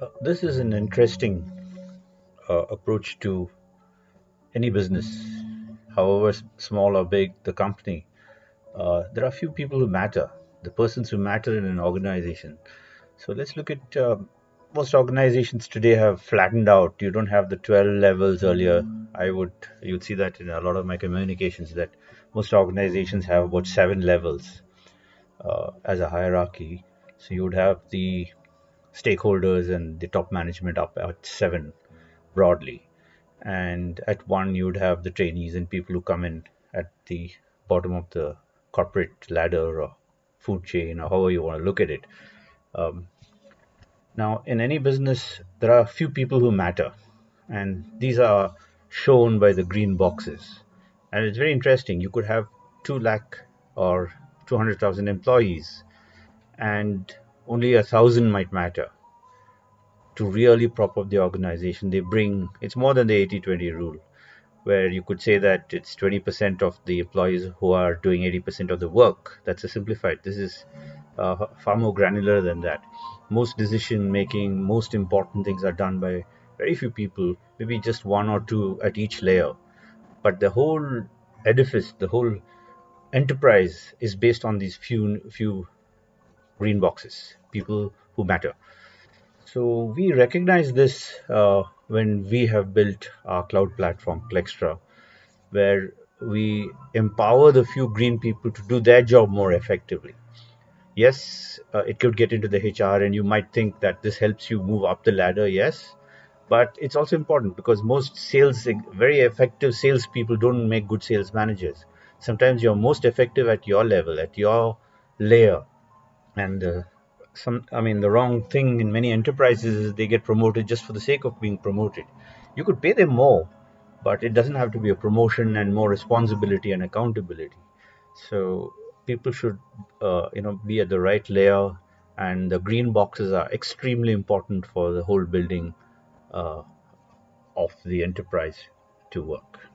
Uh, this is an interesting uh, approach to any business, however small or big the company. Uh, there are few people who matter, the persons who matter in an organization. So let's look at uh, most organizations today have flattened out. You don't have the 12 levels earlier. I would you'd see that in a lot of my communications that most organizations have about seven levels uh, as a hierarchy. So you would have the stakeholders and the top management up at seven broadly. And at one, you would have the trainees and people who come in at the bottom of the corporate ladder or food chain or however you want to look at it. Um, now, in any business, there are a few people who matter, and these are shown by the green boxes. And it's very interesting. You could have 2 lakh or 200,000 employees, and only a thousand might matter to really prop up the organization. They bring it's more than the 80 20 rule, where you could say that it's 20% of the employees who are doing 80% of the work. That's a simplified. This is uh, far more granular than that. Most decision making, most important things are done by very few people, maybe just one or two at each layer. But the whole edifice, the whole enterprise is based on these few few green boxes, people who matter. So we recognize this uh, when we have built our cloud platform, Clextra, where we empower the few green people to do their job more effectively. Yes, uh, it could get into the HR, and you might think that this helps you move up the ladder. Yes, but it's also important because most sales, very effective salespeople, don't make good sales managers. Sometimes you're most effective at your level, at your layer, and uh, some i mean the wrong thing in many enterprises is they get promoted just for the sake of being promoted. You could pay them more but it doesn't have to be a promotion and more responsibility and accountability. So people should uh, you know be at the right layer and the green boxes are extremely important for the whole building uh, of the enterprise to work